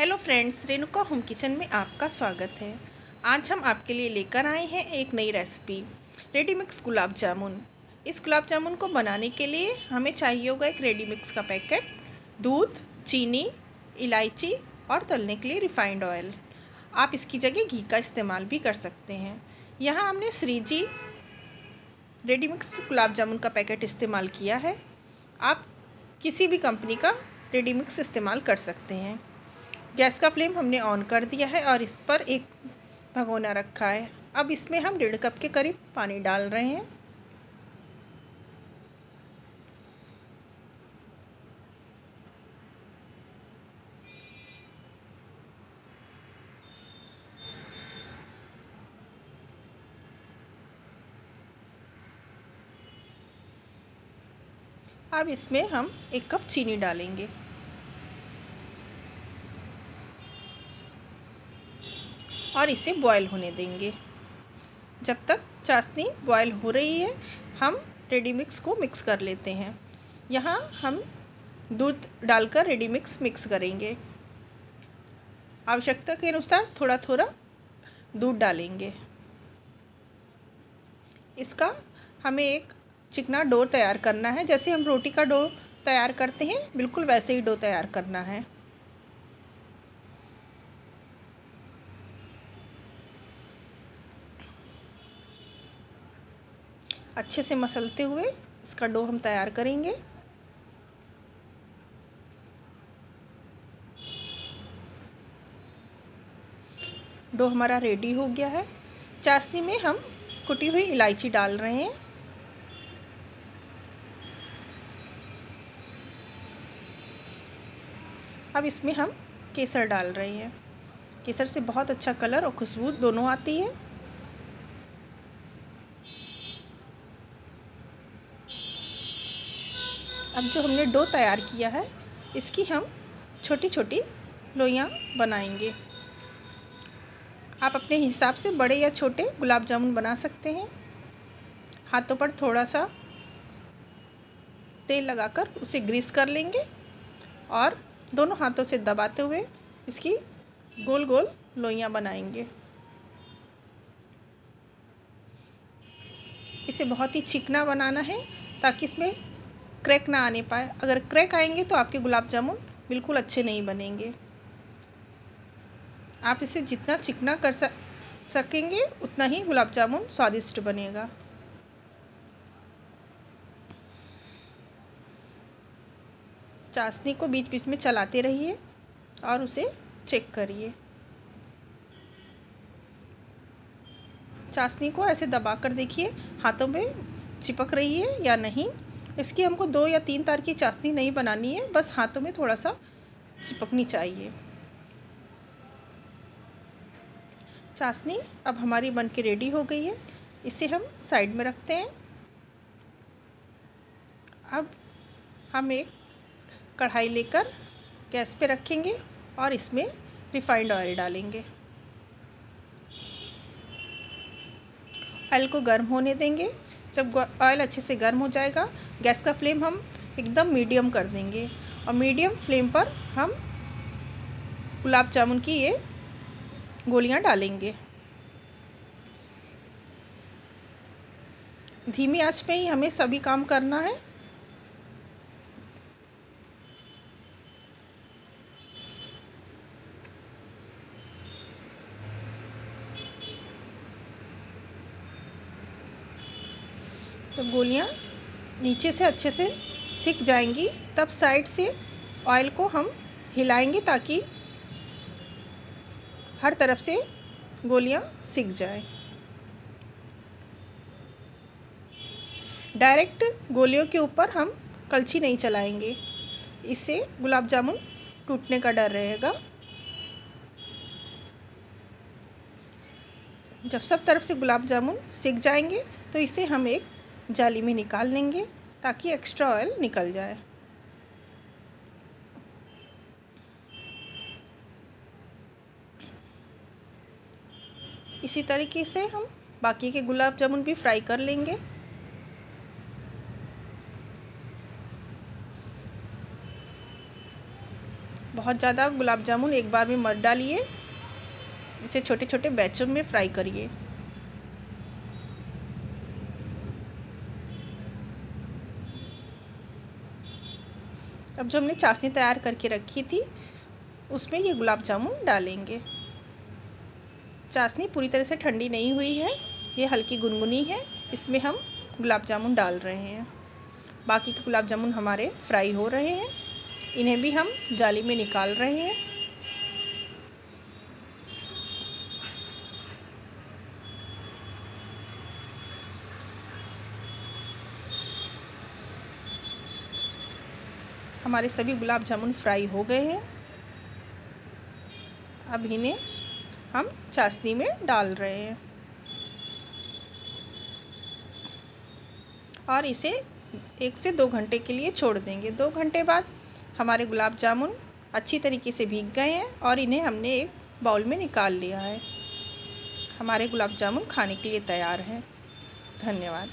Hello friends, Renuka home kitchen में आपका स्वागत है। आज हम आपके लिए लेकर आए हैं एक नई recipe ready mix gulab jamun. इस गुलाब जामुन को बनाने के लिए हमें चाहिए होगा एक रेडी मिक्स का पैकेट, दूध, चीनी, इलायची और तलने के लिए रिफाइंड ऑयल। आप इसकी जगह घी का इस्तेमाल भी कर सकते हैं। यहाँ हमने श्रीजी रेडी मिक्स गुलाब जामुन का पैकेट इस्तेमाल किया है। आप किसी भी कंपनी का रेडी मिक्स इस्तेमाल कर सकते हैं। गैस का फ्लेम हमने ऑन कर दिया है और इस पर एक भगोना रखा है। अब इसमें हम डेढ़ कप के करीब पानी डाल रहे हैं। अब इसमें हम एक कप चीनी डालेंगे। और इसे बॉयल होने देंगे। जब तक चाशनी बॉयल हो रही है, हम रेडी मिक्स को मिक्स कर लेते हैं। यहाँ हम दूध डालकर रेडी मिक्स मिक्स करेंगे। आवश्यकता के अनुसार थोड़ा थोड़ा दूध डालेंगे। इसका हमें एक चिकना डो तैयार करना है। जैसे हम रोटी का डो तैयार करते हैं, बिल्कुल वैसे ही डो तैयार करना है। अच्छे से मसलते हुए इसका डो हम तैयार करेंगे। डो हमारा रेडी हो गया है। चाशनी में हम कुटी हुई इलायची डाल रहे हैं। अब इसमें हम केसर डाल रहे हैं। केसर से बहुत अच्छा कलर और खुशबू दोनों आती है। अब जो हमने डो तैयार किया है, इसकी हम छोटी छोटी लोइयाँ बनाएँगे। आप अपने हिसाब से बड़े या छोटे गुलाब जामुन बना सकते हैं। हाथों पर थोड़ा सा तेल लगाकर उसे ग्रीस कर लेंगे और दोनों हाथों से दबाते हुए इसकी गोल गोल लोइयाँ बनाएँगे। इसे बहुत ही चिकना बनाना है, ताकि इसमें क्रैक ना आने पाए। अगर क्रैक आएँगे तो आपके गुलाब जामुन बिल्कुल अच्छे नहीं बनेंगे। आप इसे जितना चिकना कर सकेंगे, उतना ही गुलाब जामुन स्वादिष्ट बनेगा। चाशनी को बीच बीच में चलाते रहिए और उसे चेक करिए। चाशनी को ऐसे दबा कर देखिए, हाथों में चिपक रही है या नहीं। इसकी हमको दो या तीन तार की चाशनी नहीं बनानी है, बस हाथों में थोड़ा सा चिपकनी चाहिए। चाशनी अब हमारी बन के रेडी हो गई है। इसे हम साइड में रखते हैं। अब हम एक कढ़ाई लेकर गैस पे रखेंगे और इसमें रिफाइंड ऑयल डालेंगे। ऑयल को गर्म होने देंगे। जब ऑयल अच्छे से गर्म हो जाएगा, गैस का फ्लेम हम एकदम मीडियम कर देंगे। और मीडियम फ्लेम पर हम गुलाब जामुन की ये गोलियाँ डालेंगे। धीमी आँच पे ही हमें सभी काम करना है। जब गोलियाँ नीचे से अच्छे से सिक जाएँगी, तब साइड से ऑयल को हम हिलाएँगे ताकि हर तरफ़ से गोलियाँ सिक जाएँ। डायरेक्ट गोलियों के ऊपर हम कलछी नहीं चलाएँगे। इससे गुलाब जामुन टूटने का डर रहेगा। जब सब तरफ़ से गुलाब जामुन सिक जाएँगे तो इसे हम एक जाली में निकाल लेंगे ताकि एक्स्ट्रा ऑयल निकल जाए। इसी तरीके से हम बाकी के गुलाब जामुन भी फ्राई कर लेंगे। बहुत ज़्यादा गुलाब जामुन एक बार में मत डालिए। इसे छोटे छोटे बैचों में फ्राई करिए। अब जो हमने चाशनी तैयार करके रखी थी, उसमें ये गुलाब जामुन डालेंगे। चाशनी पूरी तरह से ठंडी नहीं हुई है, ये हल्की गुनगुनी है, इसमें हम गुलाब जामुन डाल रहे हैं। बाकी के गुलाब जामुन हमारे फ्राई हो रहे हैं, इन्हें भी हम जाली में निकाल रहे हैं। हमारे सभी गुलाब जामुन फ्राई हो गए हैं। अब इन्हें हम चाशनी में डाल रहे हैं। और इसे एक से दो घंटे के लिए छोड़ देंगे। दो घंटे बाद हमारे गुलाब जामुन अच्छी तरीके से भीग गए हैं और इन्हें हमने एक बाउल में निकाल लिया है। हमारे गुलाब जामुन खाने के लिए तैयार हैं। धन्यवाद।